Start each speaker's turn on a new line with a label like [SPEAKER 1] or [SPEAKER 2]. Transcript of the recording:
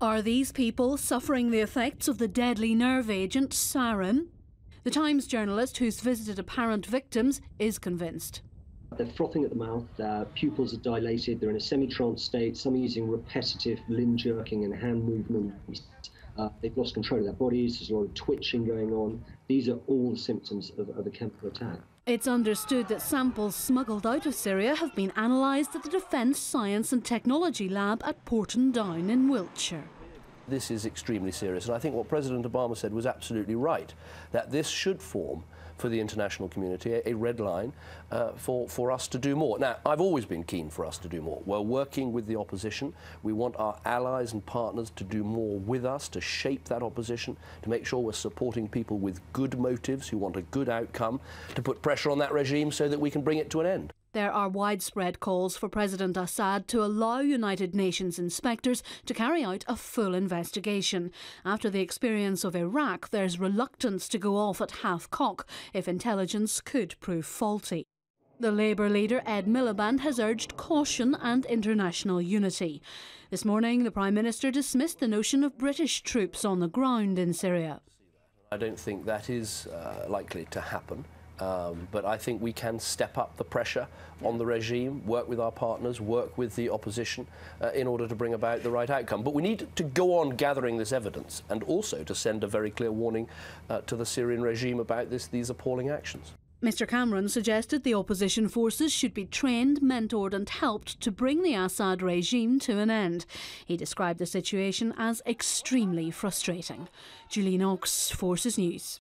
[SPEAKER 1] Are these people suffering the effects of the deadly nerve agent sarin? The Times journalist who's visited apparent victims is convinced.
[SPEAKER 2] They're frothing at the mouth, their pupils are dilated, they're in a semi trance state, some are using repetitive limb jerking and hand movements. Uh, they've lost control of their bodies, there's a lot of twitching going on. These are all symptoms of, of a chemical attack.
[SPEAKER 1] It's understood that samples smuggled out of Syria have been analysed at the Defence Science and Technology Lab at Porton Down in Wiltshire.
[SPEAKER 3] This is extremely serious, and I think what President Obama said was absolutely right, that this should form for the international community a, red line uh, for, for us to do more. Now, I've always been keen for us to do more. We're working with the opposition. We want our allies and partners to do more with us, to shape that opposition, to make sure we're supporting people with good motives who want a good outcome, to put pressure on that regime so that we can bring it to an end.
[SPEAKER 1] There are widespread calls for President Assad to allow United Nations inspectors to carry out a full investigation. After the experience of Iraq, there's reluctance to go off at half cock if intelligence could prove faulty. The Labour leader Ed Miliband has urged caution and international unity. This morning, the Prime Minister dismissed the notion of British troops on the ground in Syria.
[SPEAKER 3] I don't think that is uh, likely to happen. Um, but I think we can step up the pressure on the regime, work with our partners, work with the opposition uh, in order to bring about the right outcome. But we need to go on gathering this evidence and also to send a very clear warning uh, to the Syrian regime about this, these appalling actions.
[SPEAKER 1] Mr Cameron suggested the opposition forces should be trained, mentored and helped to bring the Assad regime to an end. He described the situation as extremely frustrating. Julie Knox, Forces News.